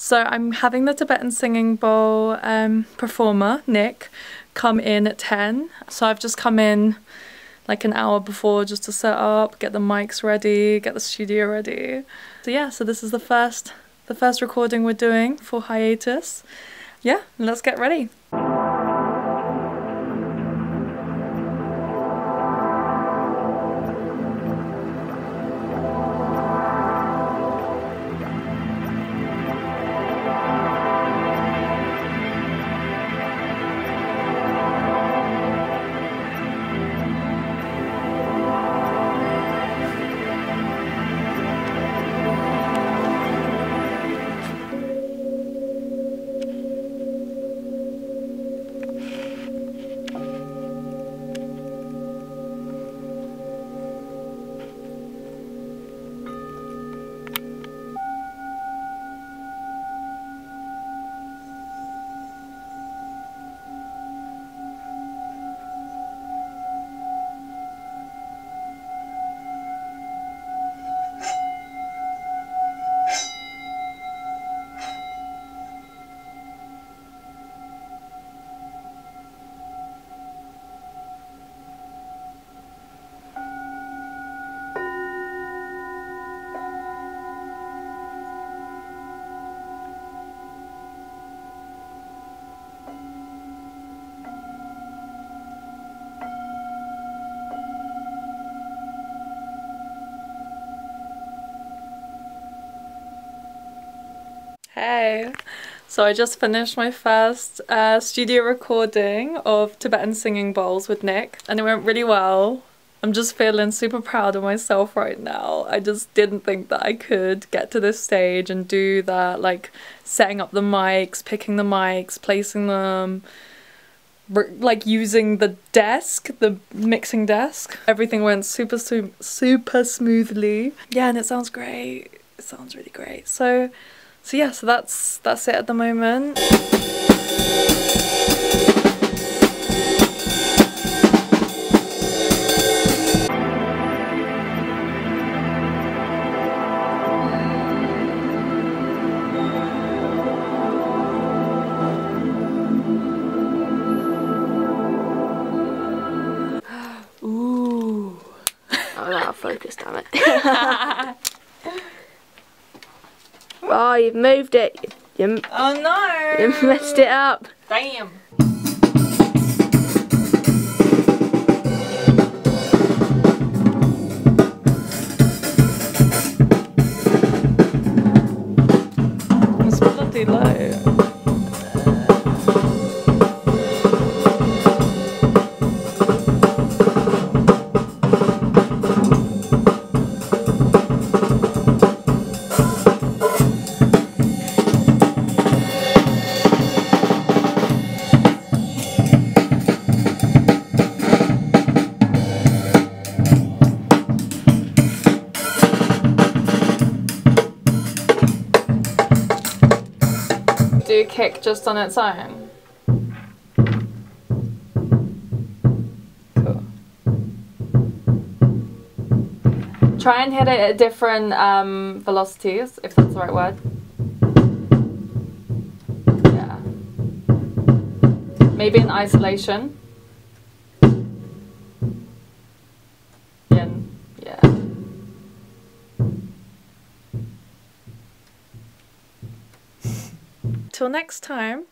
So I'm having the Tibetan Singing Bowl um, performer, Nick, come in at 10. So I've just come in like an hour before just to set up, get the mics ready, get the studio ready. So yeah, so this is the first the first recording we're doing for hiatus. Yeah, let's get ready. Hey! So I just finished my first uh, studio recording of Tibetan Singing Bowls with Nick and it went really well. I'm just feeling super proud of myself right now. I just didn't think that I could get to this stage and do that, like setting up the mics, picking the mics, placing them, like using the desk, the mixing desk. Everything went super, super smoothly. Yeah, and it sounds great. It sounds really great. So so yeah, so that's that's it at the moment. Ooh. I'm out of focus, damn it. Oh, you've moved it. You, oh no! You messed it up. Damn. Do kick just on its own? Try and hit it at different um, velocities, if that's the right word. Yeah. Maybe in isolation. Till next time.